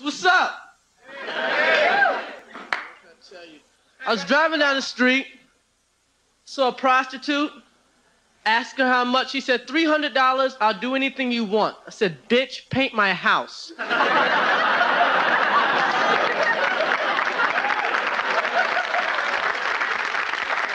What's up? I was driving down the street, saw a prostitute, asked her how much. She said, $300, I'll do anything you want. I said, bitch, paint my house.